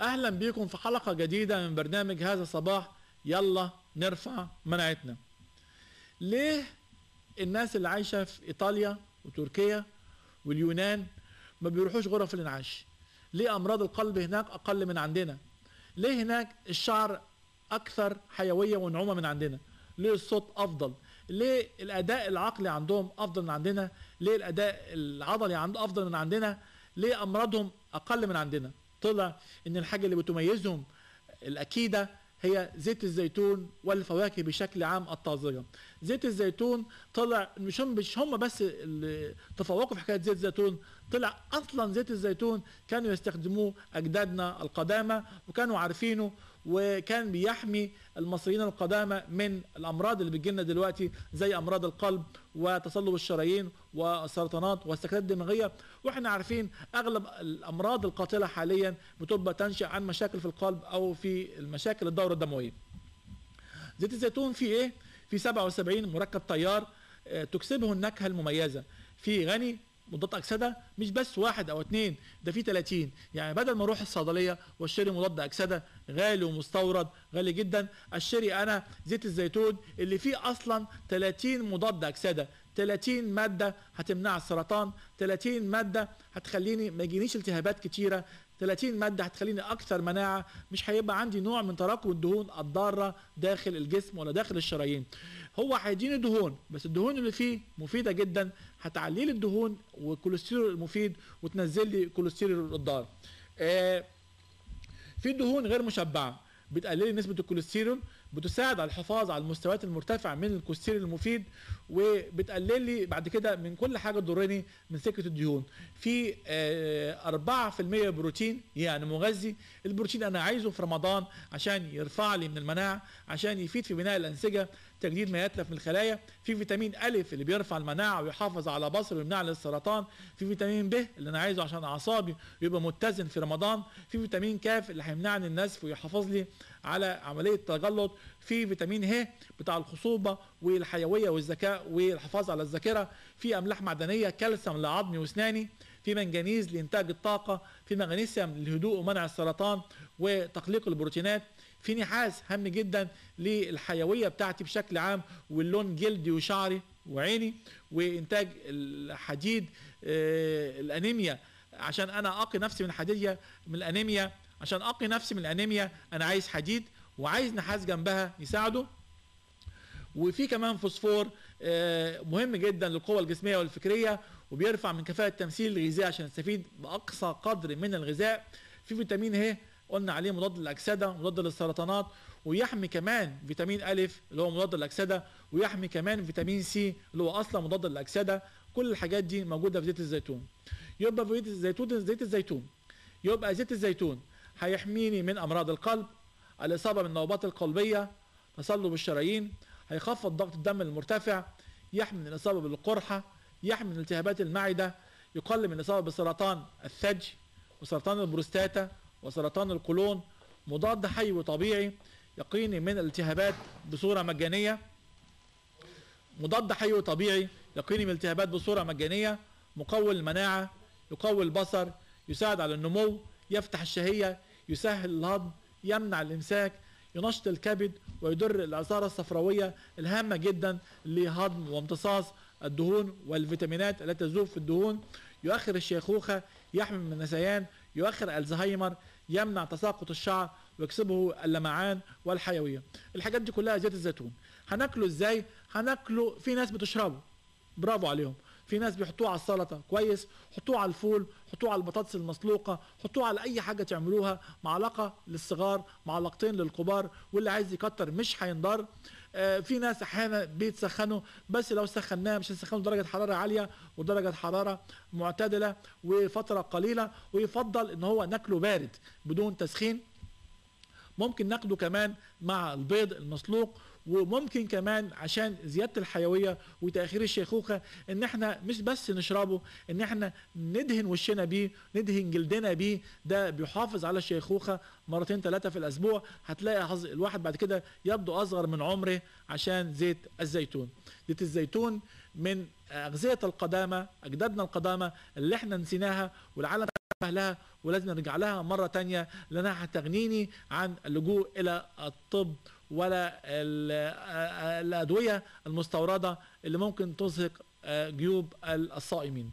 أهلا بكم في حلقة جديدة من برنامج هذا الصباح. يلا نرفع مناعتنا. ليه الناس اللي عايشة في إيطاليا وتركيا واليونان ما بيروحوش غرف الانعاش؟ ليه أمراض القلب هناك أقل من عندنا؟ ليه هناك الشعر أكثر حيوية ونعومة من عندنا؟ ليه الصوت أفضل؟ ليه الأداء العقلي عندهم أفضل من عندنا؟ ليه الأداء العضلي عنده أفضل من عندنا؟ ليه أمراضهم أقل من عندنا؟ طلع إن الحاجة اللي بتميزهم الأكيدة هي زيت الزيتون والفواكه بشكل عام الطازجة. زيت الزيتون طلع مش هم مش هم بس اللي تفوقوا في حكاية زيت الزيتون طلع أصلا زيت الزيتون كانوا يستخدموه أجدادنا القدامى وكانوا عارفينه وكان بيحمي المصريين القدامى من الأمراض اللي بتجيلنا دلوقتي زي أمراض القلب وتصلب الشرايين والسرطانات والسكتات الدماغية. وإحنا عارفين أغلب الأمراض القاتلة حاليا بتبقى تنشأ عن مشاكل في القلب أو في المشاكل الدورة الدموية. زيت الزيتون فيه إيه؟ في 77 مركب طيار تكسبه النكهة المميزة. في غني مضاد أكسدة مش بس واحد أو اتنين ده في 30 يعني بدل ما أروح الصيدلية وأشتري مضاد أكسدة غالي ومستورد غالي جدا أشتري أنا زيت الزيتون اللي فيه أصلا 30 مضاد أكسدة. 30 مادة هتمنع السرطان 30 مادة هتخليني ما يجينيش التهابات كتيرة 30 مادة هتخليني أكثر مناعة مش هيبقى عندي نوع من تراكم الدهون الضارة داخل الجسم ولا داخل الشرايين. هو هيديني دهون بس الدهون اللي فيه مفيدة جدا هتعلي لي الدهون والكوليسترول المفيد وتنزل لي الكوليسترول الضار. آه في دهون غير مشبعة. بتقلل نسبة الكوليسترول بتساعد على الحفاظ على المستويات المرتفعة من الكوليسترول المفيد وبتقلل لي بعد كده من كل حاجة تضرني من سكه الدهون. في آه 4% بروتين يعني مغذي. البروتين أنا عايزه في رمضان عشان يرفع لي من المناعة عشان يفيد في بناء الأنسجة. تجديد ما يتلف من الخلايا. في فيتامين الف اللي بيرفع المناعة ويحافظ على بصر ويمنع للسرطان في فيتامين ب اللي أنا عايزه عشان أعصابي يبقى متزن في رمضان. في فيتامين كاف اللي هيمنعني النزف ويحافظ لي على عملية تجلط في فيتامين ه بتاع الخصوبة والحيوية والذكاء والحفاظ على الذاكرة. في أملاح معدنية كالسيوم لعظمي واسناني في منجنيز لإنتاج الطاقة. في مغنيسيوم للهدوء ومنع السرطان. وتقليق البروتينات. في نحاس هام جدا للحيوية بتاعتي بشكل عام واللون جلدي وشعري وعيني وإنتاج الحديد آه الأنيميا. عشان أنا أقي نفسي من الحديديه من الأنيميا. عشان أقي نفسي من الأنيميا أنا عايز حديد وعايز نحاس جنبها يساعده وفي كمان فوسفور آه مهم جدا للقوة الجسمية والفكرية وبيرفع من كفاءة تمثيل الغذاء عشان نستفيد بأقصى قدر من الغذاء. في فيتامين ه قلنا عليه مضاد للأكسدة مضاد للسرطانات ويحمي كمان فيتامين الف اللي هو مضاد للأكسدة ويحمي كمان فيتامين سي اللي هو أصلا مضاد للأكسدة. كل الحاجات دي موجودة في زيت الزيتون. يبقى في زيت الزيتون زيت الزيتون. يبقى زيت الزيتون هيحميني من أمراض القلب الإصابة بالنوبات القلبية تصلب الشرايين هيخفض ضغط الدم المرتفع يحمي من الإصابة بالقرحة يحمي من التهابات المعدة يقلل من الإصابة بسرطان الثدي وسرطان البروستاتا وسرطان القولون مضاد حيوي طبيعي يقيني من الالتهابات بصورة مجانية. مضاد حيوي طبيعي يقيني من الالتهابات بصورة مجانية. مقوي المناعة يقوي البصر يساعد على النمو يفتح الشهية يسهل الهضم يمنع الامساك ينشط الكبد ويدر الآثار الصفراوية الهامة جدا لهضم وامتصاص الدهون والفيتامينات التي تذوب في الدهون. يؤخر الشيخوخة يحمي من النسيان يؤخر الزهايمر يمنع تساقط الشعر ويكسبه اللمعان والحيوية. الحاجات دي كلها زيت الزيتون. هناكله إزاي؟ هناكله في ناس بتشربه. برافو عليهم. في ناس بيحطوه على السلطة. كويس. حطوه على الفول حطوه على البطاطس المسلوقة حطوه على أي حاجة تعملوها معلقه للصغار معلقتين للكبار واللي عايز يكتر مش هينضر. في ناس أحيانا بيتسخنوا بس لو سخناه مش هنسخنه درجة حرارة عالية ودرجة حرارة معتدلة وفترة قليلة ويفضل إن هو ناكله بارد بدون تسخين. ممكن ناخده كمان مع البيض المسلوق وممكن كمان عشان زيادة الحيوية وتأخير الشيخوخة إن إحنا مش بس نشربه إن إحنا ندهن وشنا بيه ندهن جلدنا بيه. ده بيحافظ على الشيخوخة مرتين ثلاثة في الأسبوع. هتلاقي الواحد بعد كده يبدو أصغر من عمره عشان زيت الزيتون. زيت الزيتون من أغذية القدامى أجدادنا القدامى اللي إحنا نسيناها والعالم لها ولازم نرجع لها مرة تانية لأنها هتغنيني عن اللجوء إلى الطب ولا ال- الأدوية المستوردة اللي ممكن تزهق آه، جيوب الصائمين.